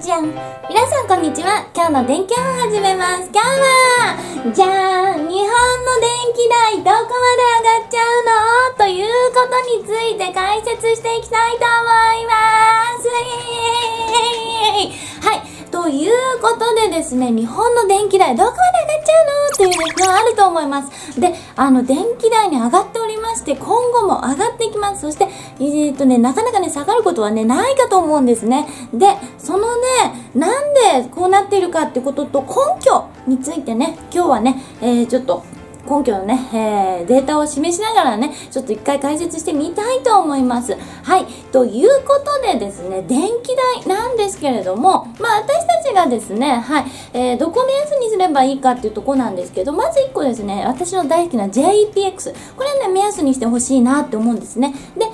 じゃん皆さんこんにちは。今日の電気を始めます。今日はじゃん日本の電気代どこまで上がっちゃうの？ということについて解説していきたいと思います。イエーイ。はい。ということでですね、日本の電気代どこまで上がっちゃうのっていうのがあると思います。で、あの、電気代に上がっておりまして、今後も上がっていきます。そして、えー、っとね、なかなかね、下がることはね、ないかと思うんですね。で、そのね、なんでこうなっているかってことと根拠についてね、今日はね、えー、ちょっと、根拠のね、えー、データを示しながらね、ちょっと一回解説してみたいと思います。はい。ということでですね、電気代なんですけれども、まあ私たちがですね、はい、えー、どこ目安にすればいいかっていうとこなんですけど、まず1個ですね、私の大好きな JPX。これね、目安にしてほしいなって思うんですね。で、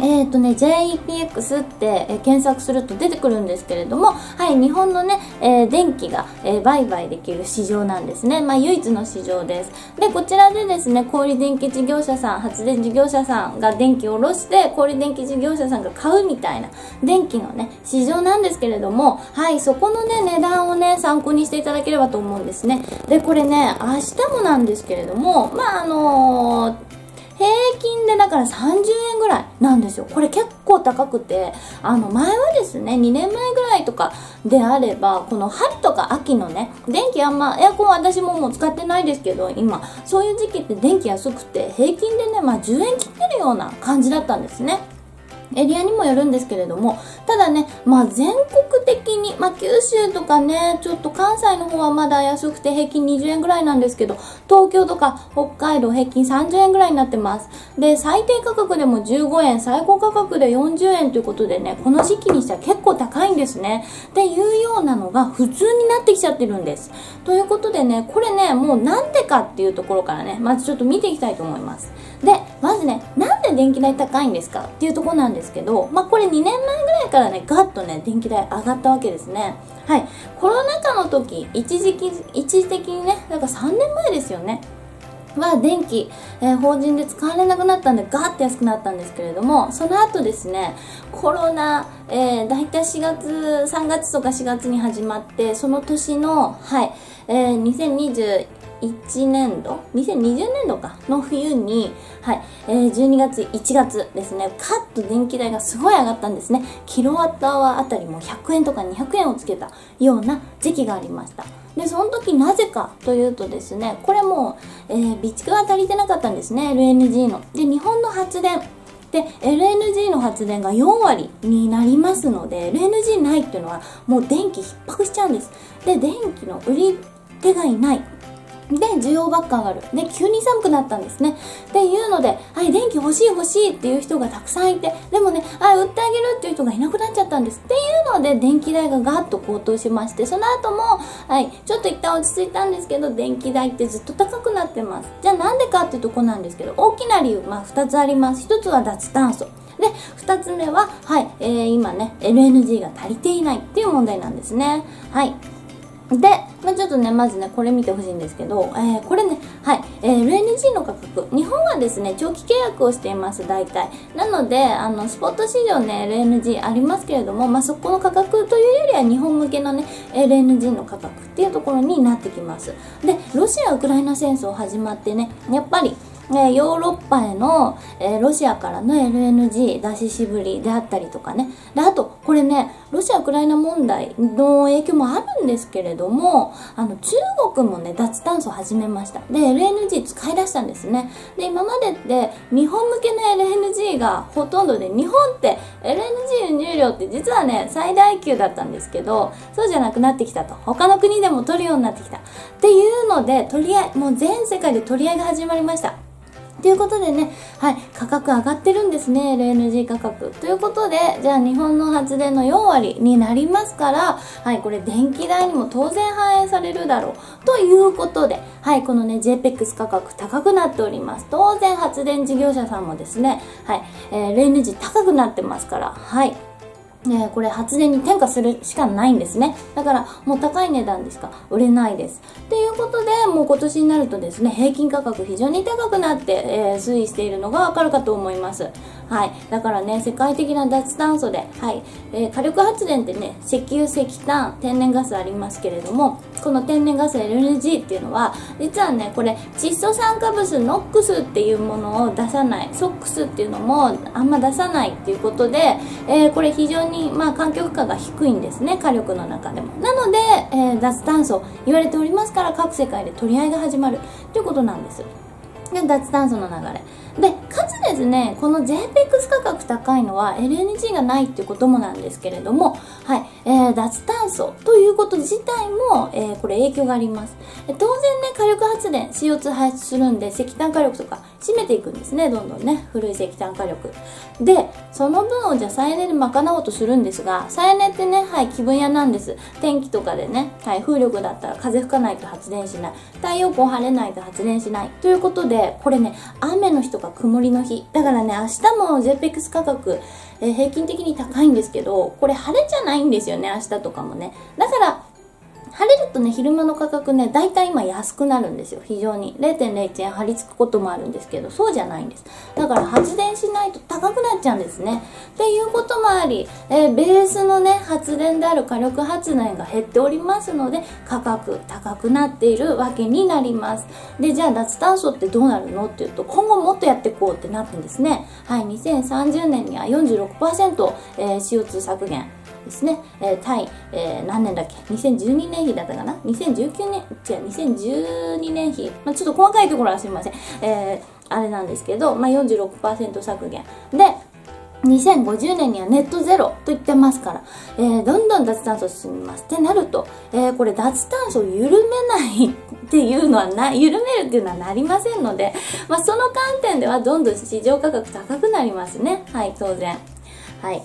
えっ、ー、とね、JEPX って、え、検索すると出てくるんですけれども、はい、日本のね、えー、電気が、え売買できる市場なんですね。まあ、唯一の市場です。で、こちらでですね、小売電気事業者さん、発電事業者さんが電気を下ろして、小売電気事業者さんが買うみたいな、電気のね、市場なんですけれども、はい、そこのね、値段をね、参考にしていただければと思うんですね。で、これね、明日もなんですけれども、まあ、あのー平均でだから30円ぐらいなんですよ。これ結構高くて、あの前はですね、2年前ぐらいとかであれば、この春とか秋のね、電気あんま、エアコン私ももう使ってないですけど、今、そういう時期って電気安くて、平均でね、まあ10円切ってるような感じだったんですね。エリアにもよるんですけれども、ただね、まあ全国的に、まあ九州とかね、ちょっと関西の方はまだ安くて平均20円ぐらいなんですけど、東京とか北海道平均30円ぐらいになってます。で、最低価格でも15円、最高価格で40円ということでね、この時期にしては結構高いんですね。っていうようなのが普通になってきちゃってるんです。ということでね、これね、もうなんでかっていうところからね、まずちょっと見ていきたいと思います。で、まずね、なんで電気代高いんですかっていうところなんですけど、まあこれ2年前ぐらいからね、ガッとね、電気代上がったわけですね。はい。コロナ禍の時、一時期、一時的にね、だか3年前ですよね。は電気、えー、法人で使われなくなったんでガーッて安くなったんですけれどもその後ですねコロナ、えー、大体4月3月とか4月に始まってその年のはい、えー、2021 1年度？2020年度か？の冬に、はい。えー、12月1月ですね。カッと電気代がすごい上がったんですね。キロワットアワーあたりも100円とか200円をつけたような時期がありました。でその時なぜかというとですねこれもう、えー、備蓄が足りてなかったんですね。LNG の。で日本の発電。で LNG の発電が4割になりますので LNG ないっていうのはもう電気逼迫しちゃうんです。で電気の売り手がいない。で、需要ばっか上がる。で、急に寒くなったんですね。っていうので、はい、電気欲しい欲しいっていう人がたくさんいて、でもね、はい、売ってあげるっていう人がいなくなっちゃったんです。っていうので、電気代がガーッと高騰しまして、その後も、はい、ちょっと一旦落ち着いたんですけど、電気代ってずっと高くなってます。じゃあなんでかっていうとこなんですけど、大きな理由、まあ2つあります。1つは脱炭素。で、2つ目は、はい、えー、今ね、LNG が足りていないっていう問題なんですね。はい。で、まあ、ちょっとね、まずね、これ見てほしいんですけど、えー、これね、はい、えー、LNG の価格。日本はですね、長期契約をしています、大体。なので、あの、スポット市場ね、LNG ありますけれども、まあ、そこの価格というよりは日本向けのね、LNG の価格っていうところになってきます。で、ロシア・ウクライナ戦争始まってね、やっぱり、えヨーロッパへの、えロシアからの LNG 出ししぶりであったりとかね。で、あと、これね、ロシア・ウクライナ問題の影響もあるんですけれども、あの、中国もね、脱炭素始めました。で、LNG 使い出したんですね。で、今までって日本向けの LNG がほとんどで、日本って LNG 輸入量って実はね、最大級だったんですけど、そうじゃなくなってきたと。他の国でも取るようになってきた。っていうので、取り合い、もう全世界で取り合いが始まりました。ということでね、はい、価格上がってるんですね、LNG 価格。ということで、じゃあ日本の発電の4割になりますから、はい、これ電気代にも当然反映されるだろう。ということで、はい、このね、JPEX 価格高くなっております。当然発電事業者さんもですね、はい、えー、LNG 高くなってますから、はい、ね、これ発電に転嫁するしかないんですね。だからもう高い値段でしか売れないです。っていうことで、もう今年になるとですね、平均価格非常に高くなって、えー、推移しているのがわかるかと思います。はい。だからね、世界的な脱炭素で、はい。えー、火力発電ってね、石油、石炭、天然ガスありますけれども、この天然ガス LNG っていうのは、実はね、これ、窒素酸化物 NOx っていうものを出さない、SOX っていうのもあんま出さないっていうことで、えー、これ非常に、まあ、環境負荷が低いんですね、火力の中でも。なので、えー、脱炭素言われておりますから、各世界で取り合いが始まるということなんです。で、脱炭素の流れ。で、かつですね、この JPEX 価格高いのは LNG がないっていうこともなんですけれども、はい、えー、脱炭素ということ自体も、えー、これ影響があります。当然ね、火力発電、CO2 排出するんで、石炭火力とか締めていくんですね、どんどんね、古い石炭火力。で、その分をじゃあ再エネで賄おうとするんですが、再エネってね、はい、気分屋なんです。天気とかでね、はい、風力だったら風吹かないと発電しない。太陽光晴れないと発電しない。ということで、これね、雨の日とか曇りの日。だからね、明日も JPEX 価格、えー、平均的に高いんですけど、これ晴れじゃないんですよね、明日とかもね。だから、晴れるとね、昼間の価格ね、大体今安くなるんですよ。非常に。0.01円張り付くこともあるんですけど、そうじゃないんです。だから発電しないと高くなっちゃうんですね。っていうこともあり、えー、ベースのね、発電である火力発電が減っておりますので、価格高くなっているわけになります。で、じゃあ脱炭素ってどうなるのっていうと、今後もっとやっていこうってなってんですね。はい、2030年には46%、えー、CO2 削減。ですね、えー、対、えー、何年だっけ ?2012 年比だったかな ?2019 年、違う、2012年比。まあ、ちょっと細かいところはすみません。えー、あれなんですけど、まあ、46%削減。で、2050年にはネットゼロと言ってますから、えー、どんどん脱炭素進みます。ってなると、えー、これ脱炭素を緩めないっていうのはな、緩めるっていうのはなりませんので、まあ、その観点ではどんどん市場価格高くなりますね。はい、当然。はい。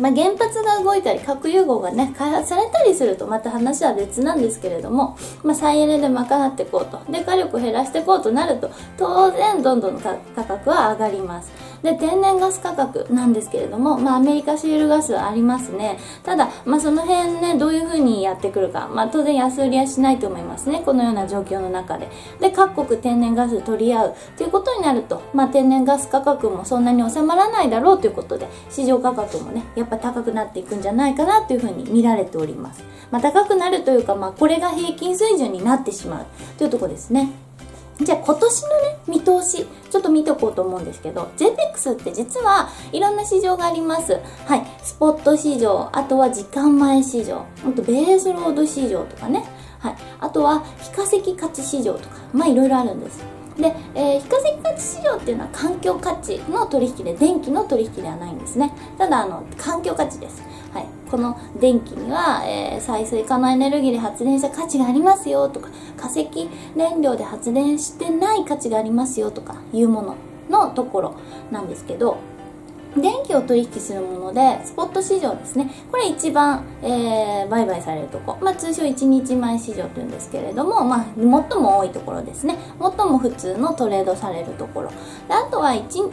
まあ、原発が動いたり核融合がね開発されたりするとまた話は別なんですけれども、まあ、再エネで賄っていこうと。で火力を減らしていこうとなると当然どんどん価格は上がります。で天然ガス価格なんですけれども、まあ、アメリカシールガスありますねただ、まあ、その辺ねどういう風にやってくるか、まあ、当然安売りはしないと思いますねこのような状況の中でで各国天然ガス取り合うということになると、まあ、天然ガス価格もそんなに収まらないだろうということで市場価格もねやっぱ高くなっていくんじゃないかなというふうに見られております。まあ、高くなるというか、まあ、これが平均水準になってしまうというとこですね。じゃあ今年のね、見通し、ちょっと見ておこうと思うんですけど、JPEX って実はいろんな市場があります。はい。スポット市場、あとは時間前市場、あとベースロード市場とかね。はい。あとは非化石価値市場とか、まあいろいろあるんです。で、えー、非化石価値市場っていうのは環境価値の取引で電気の取引ではないんですね。ただあの環境価値です。はい、この電気には、えー、再生可能エネルギーで発電した価値がありますよとか化石燃料で発電してない価値がありますよとかいうもののところなんですけど電気を取引するもので、スポット市場ですね。これ一番、えー、売買されるとこ。まあ、通称1日前市場というんですけれども、まあ、最も多いところですね。最も普通のトレードされるところ。あとは1、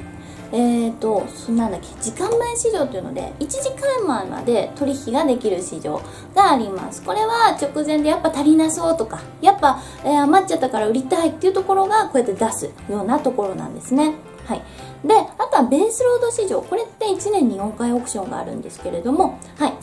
えーと、なんだっけ時間前市場というので1時間前まで取引ができる市場がありますこれは直前でやっぱ足りなそうとかやっぱ、えー、余っちゃったから売りたいっていうところがこうやって出すようなところなんですねはいであとはベースロード市場。これって1年に4回オプションがあるんですけれどもはい。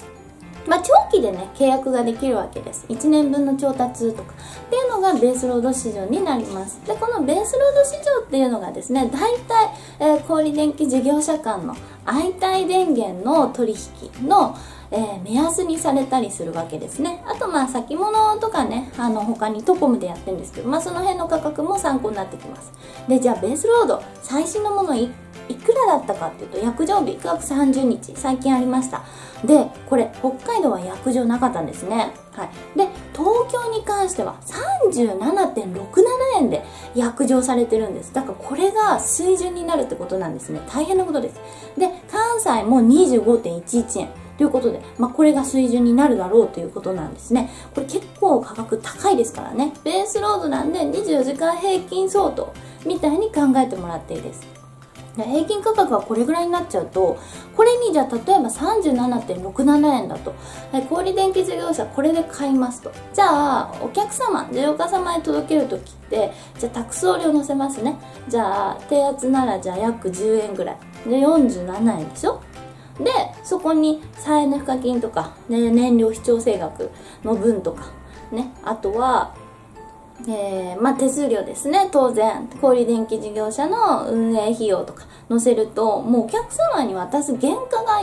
まあ、長期でね契約ができるわけです。1年分の調達とか。っていうのがベースロード市場になります。でこのベースロード市場っていうのがですね大体、えー、小売電気事業者間の相対電源の取引のえー、目安にされたりするわけですね。あとまあ先物とかねあの他にトコムでやってるんですけどまあその辺の価格も参考になってきます。でじゃあベースロード最新のものいくらだったかっていうと約定日9月30日。最近ありました。でこれ北海道は約定なかったんですね。はい。で東京に関しては37.67円で約定されてるんです。だからこれが水準になるってことなんですね。大変なことです。で関西も25.11円。ということで、まあ、これが水準になるだろうということなんですね。これ結構価格高いですからね。ベースロードなんで24時間平均相当みたいに考えてもらっていいです。平均価格がこれぐらいになっちゃうとこれにじゃあ例えば37.67円だと小売電気事業者これで買いますとじゃあお客様需要家様に届ける時ってじゃあ託送料載せますねじゃあ低圧ならじゃあ約10円ぐらいで47円でしょでそこに再エネ賦課金とか、ね、燃料視聴税額の分とかねあとはえー、まあ、手数料ですね。当然小売電気事業者の運営費用とか載せるともうお客様に渡す原価が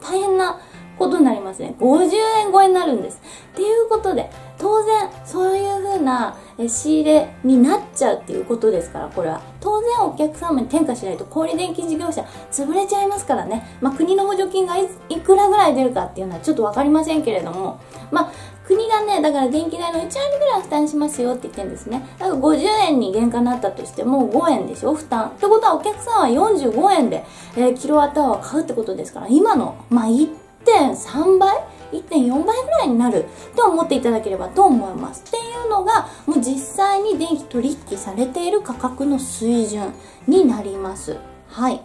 大変なことになりますね。50円超えになるんです。っていうことで当然そういう風な仕入れになっちゃうっていうことですからこれは。当然お客様に転嫁しないと小売電気事業者潰れちゃいますからね、まあ、国の補助金がいくらぐらい出るかっていうのはちょっと分かりませんけれどもまあ国がね、だから電気代の1割ぐらい負担しますよって言ってるんですね。だから50円に原価になったとしても5円でしょ、負担。ってことはお客さんは45円で、えー、キロワットアワー買うってことですから、今の、まあ、1.3倍1.4倍ぐらいになると思っていただければと思います。っていうのが、もう実際に電気取引されている価格の水準になります。はい。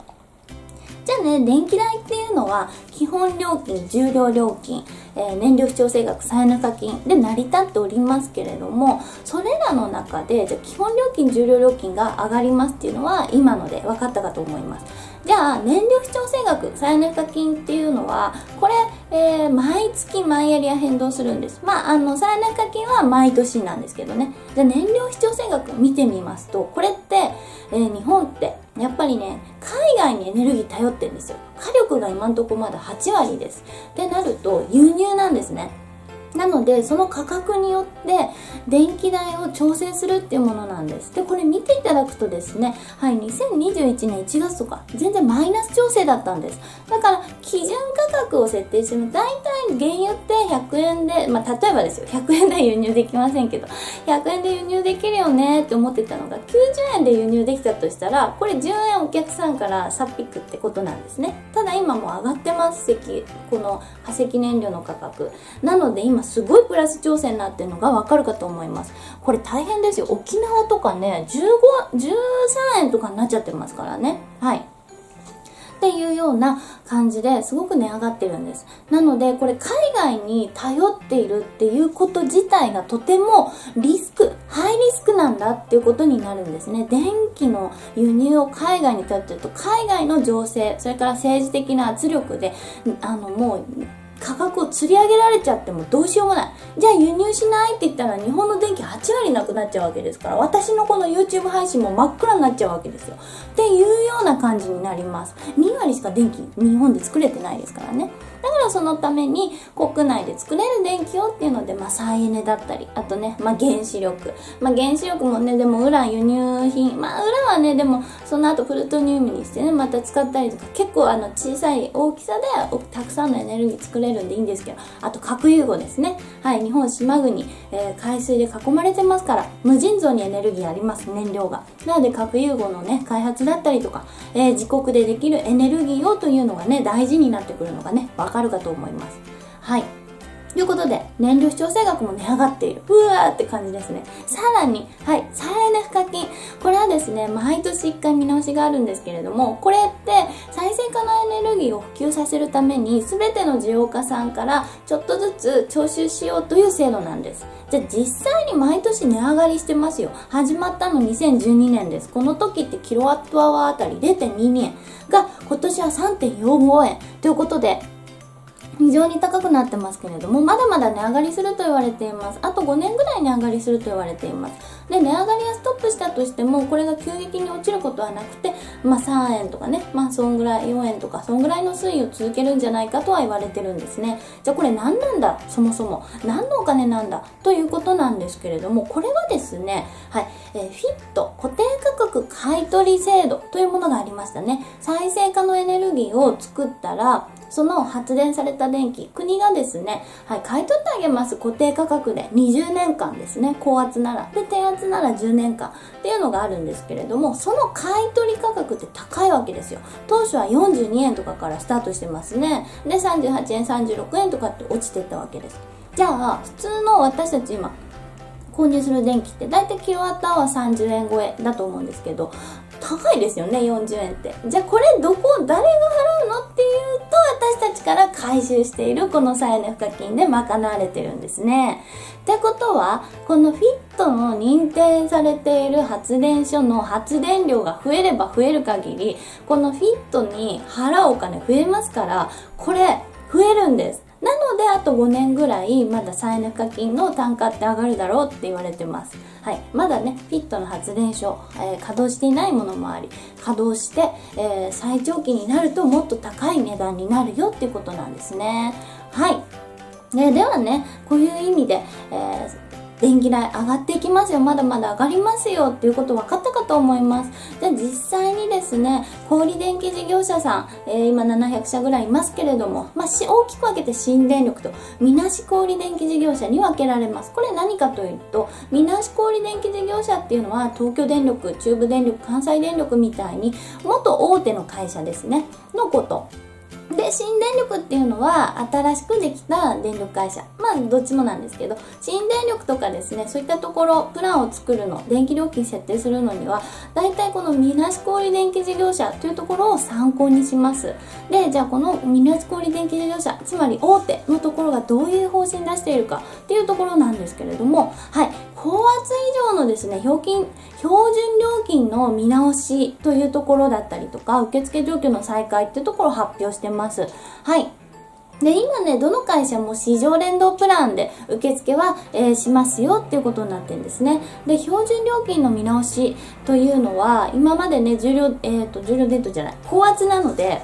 じゃあね、電気代っていうのは、基本料金、重量料金、えー、燃料視聴税額、再エネ課金で成り立っておりますけれども、それらの中で、じゃあ基本料金、重量料金が上がりますっていうのは、今ので分かったかと思います。じゃあ、燃料視聴税額、再エネ課金っていうのは、これ、えー、毎月毎エリア変動するんです。まあ、あの、再エネ課金は毎年なんですけどね。じゃあ、燃料視聴税額見てみますと、これって、えー、日本ってやっぱりね海外にエネルギー頼ってるんですよ火力が今んとこまだ8割ですってなると輸入なんですねなのでその価格によって電気代を調整するっていうものなんです。でこれ見ていただくとですねはい2021年1月とか全然マイナス調整だったんです。だから基準価格を設定しても大体原油って100円でまあ例えばですよ100円で輸入できませんけど100円で輸入できるよねって思ってたのが90円で輸入できたとしたらこれ10円お客さんからさっぴくってことなんですね。ただ今もう上がってます石この化石燃料の価格。なので今すごいプラス調整になってるのがわかるかと思いますこれ大変ですよ沖縄とかね15 13円とかになっちゃってますからねはいっていうような感じですごく値上がってるんです。なので、これ海外に頼っているっていうこと自体がとてもリスク、ハイリスクなんだっていうことになるんですね。電気の輸入を海外に頼ってると、海外の情勢、それから政治的な圧力で、あのもう、価格を釣り上げられちゃってもどうしようもない。じゃあ輸入しないって言ったら日本の電気8割なくなっちゃうわけですから、私のこの YouTube 配信も真っ暗になっちゃうわけですよ。っていうような感じになります。2割しか電気日本で作れてないですからね。だからそのために国内で作れる電気をっていうので、まあ、再エネだったり、あとね、まあ、原子力。まあ、原子力もね、でもウラン輸入品、まあ、ウランはね、でもその後プルトニウムにしてね、また使ったりとか、結構あの小さい大きさでたくさんのエネルギー作れるんでいいんですけど、あと核融合ですね。はい、日本島国、えー、海水で囲まれてますから、無尽蔵にエネルギーあります、燃料が。なので核融合のね、開発だったりとか、えー、自国でできるエネルギーをというのがね、大事になってくるのがね、わかるかと思います。はい。ということで、燃料視聴税額も値上がっている。うわーって感じですね。さらに、はい、再エネ賦課金。これはですね、毎年1回見直しがあるんですけれども、これって再生可能エネルギーを普及させるために、全ての需要家さんからちょっとずつ徴収しようという制度なんです。じゃあ実際に毎年値上がりしてますよ。始まったの2012年です。この時ってキロワットアワーあたり0.22円が今年は3.45円ということで、非常に高くなってますけれども、まだまだ値上がりすると言われています。あと5年ぐらい値上がりすると言われています。で、値上がりはストップしたとしても、これが急激に落ちることはなくて、まあ3円とかね、まあそんぐらい、4円とか、そんぐらいの推移を続けるんじゃないかとは言われてるんですね。じゃあこれ何なんだ？そもそも。何のお金なんだ？ということなんですけれども、これはですね、はい、えー、フィット、固定価格買取制度というものがありましたね。再生可能エネルギーを作ったら、その発電された電気、国がですね、はい、買い取ってあげます。固定価格で20年間ですね、高圧なら。で、低圧なら10年間っていうのがあるんですけれども、その買い取り価格って高いわけですよ。当初は42円とかからスタートしてますね。で、38円、36円とかって落ちてったわけです。じゃあ、普通の私たち今、購入する電気って大体キロワットアワー30円超えだと思うんですけど高いですよね、40円って。じゃあこれどこ、誰が払うのっていうと、私たちから回収しているこの再エネ賦課金で賄われてるんですね。ってことは、このフィットの認定されている発電所の発電量が増えれば増える限り、このフィットに払うお金増えますから、これ増えるんです。なのであと5年ぐらいまだ再エネ課金の単価って上がるだろうって言われてます。はい。まだね、フィットの発電所、えー、稼働していないものもあり、稼働して、えー、最長期になるともっと高い値段になるよっていうことなんですね。はい。ね、ではね、こういう意味で、えー電気代上がっていきますよ。まだまだ上がりますよっていうこと分かったかと思います。じゃあ実際にですね、小売電気事業者さん、えー、今700社ぐらいいますけれども、まあ、大きく分けて新電力とみなし小売電気事業者に分けられます。これ何かというと、みなし小売電気事業者っていうのは東京電力、中部電力、関西電力みたいに元大手の会社ですね、のこと。で、新電力っていうのは新しくできた電力会社。まあ、どっちもなんですけど、新電力とかですね、そういったところ、プランを作るの、電気料金設定するのには、大体このみなし小売電気事業者というところを参考にします。で、じゃあこのみなし小売電気事業者、つまり大手のところがどういう方針出しているかっていうところなんですけれども、はい、高圧以上のですね、標金、標準料金の見直しというところだったりとか、受付状況の再開っていうところを発表してます。はい。で、今ね、どの会社も市場連動プランで受付は、えー、しますよっていうことになってるんですね。で、標準料金の見直しというのは、今までね、重量、えっ、ー、と、重量電灯じゃない、高圧なので、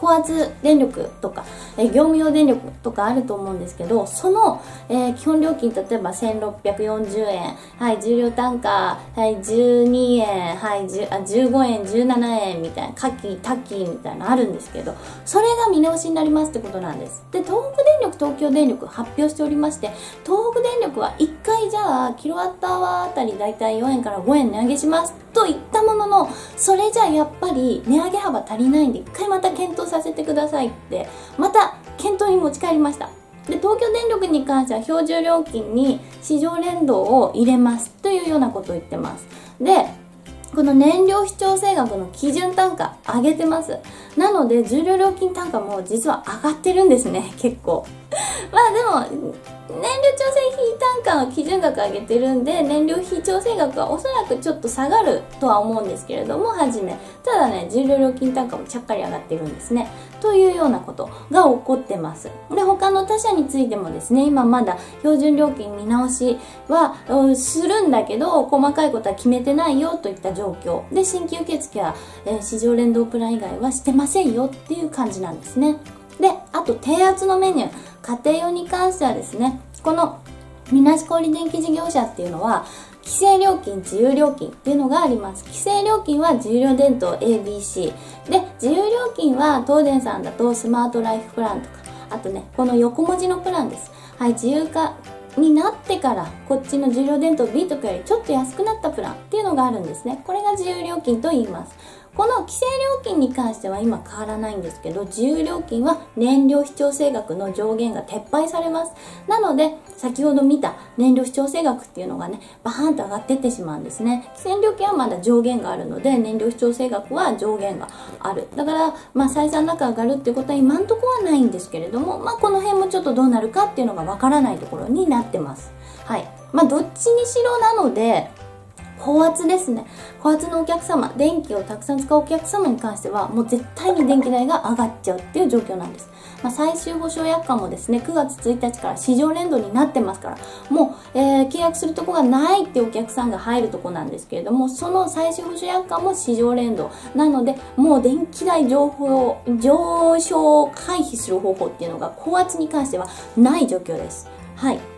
高圧電力とか、えー、業務用電力とかあると思うんですけど、その、えー、基本料金、例えば1640円、はい、重量単価、はい、12円、はい、10あ15円、17円みたいな、夏季、タキみたいなのあるんですけど、それが見直しになりますってことなんです。で、東北電力、東京電力発表しておりまして、東北電力は1回じゃあ、キロワットアワーあたりだいたい4円から5円値上げしますと言ったものの、それじゃあやっぱり値上げ幅足りないんで、1回また検討させてくださいって、また検討に持ち帰りました。で、東京電力に関しては標準料金に市場連動を入れますというようなことを言ってます。で、この燃料費調整額の基準単価上げてます。なので、重量料金単価も実は上がってるんですね、結構。まあでも、燃料調整費単価の基準額上げてるんで、燃料費調整額はおそらくちょっと下がるとは思うんですけれども、はじめ。ただね、重量料金単価もちゃっかり上がってるんですね。というようなことが起こってます。で、他の他社についてもですね、今まだ標準料金見直しは、うん、するんだけど、細かいことは決めてないよといった状況。で、新規受付は、えー、市場連動プラン以外はしてませんよっていう感じなんですね。で、あと低圧のメニュー。家庭用に関してはですね、このみなし小売電気事業者っていうのは、規制料金、自由料金っていうのがあります。規制料金は自由電灯 ABC。で、自由料金は東電さんだとスマートライフプランとか、あとね、この横文字のプランです。はい、自由化になってからこっちの重量電灯 B とかよりちょっと安くなったプランっていうのがあるんですね。これが自由料金と言います。この規制料金に関しては今変わらないんですけど、自由料金は燃料費調整額の上限が撤廃されます。なので、先ほど見た燃料費調整額っていうのがね、バーンと上がってってしまうんですね。規制料金はまだ上限があるので、燃料費調整額は上限がある。だから、まあ、採算高上がるっていうことは今んとこはないんですけれども、まあ、この辺もちょっとどうなるかっていうのがわからないところになってます。はい。まあ、どっちにしろなので、高圧ですね。高圧のお客様、電気をたくさん使うお客様に関しては、もう絶対に電気代が上がっちゃうっていう状況なんです。まあ、最終保証約款もですね、9月1日から市場連動になってますから、もう、えー、契約するとこがないってお客さんが入るとこなんですけれども、その最終保証約款も市場連動。なので、もう電気代情報、上昇を回避する方法っていうのが高圧に関してはない状況です。はい。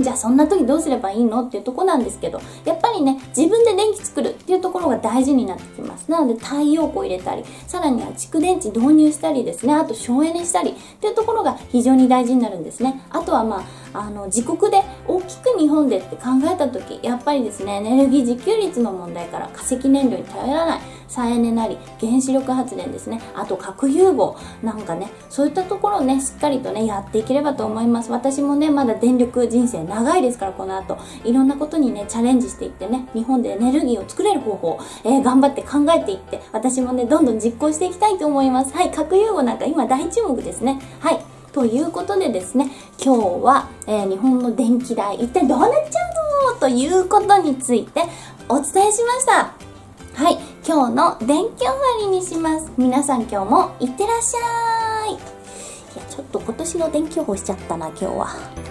じゃあそんな時どうすればいいのっていうとこなんですけど、やっぱりね、自分で電気作るっていうところが大事になってきます。なので太陽光入れたり、さらには蓄電池導入したりですね、あと省エネしたりっていうところが非常に大事になるんですね。あとはまあ、あの、自国で大きく日本でって考えた時、やっぱりですね、エネルギー自給率の問題から化石燃料に頼らない。再エネなり、原子力発電ですね。あと核融合なんかね、そういったところをね、しっかりとね、やっていければと思います。私もね、まだ電力人生長いですから、この後。いろんなことにね、チャレンジしていってね、日本でエネルギーを作れる方法、えー、頑張って考えていって、私もね、どんどん実行していきたいと思います。はい、核融合なんか今大注目ですね。はい。ということでですね、今日は、えー、日本の電気代、一体どうなっちゃうのということについてお伝えしました。はい、今日の電気終わりにします。皆さん今日もいってらっしゃい。いや、ちょっと今年の電気予報しちゃったな、今日は。